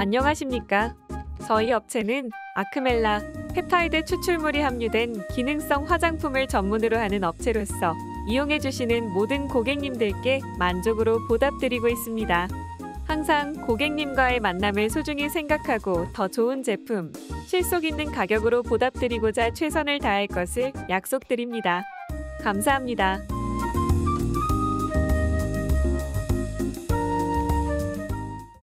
안녕하십니까? 저희 업체는 아크멜라 펩타이드 추출물이 함유된 기능성 화장품을 전문으로 하는 업체로서 이용해 주시는 모든 고객님들께 만족으로 보답드리고 있습니다. 항상 고객님과의 만남을 소중히 생각하고 더 좋은 제품, 실속 있는 가격으로 보답드리고자 최선을 다할 것을 약속드립니다. 감사합니다.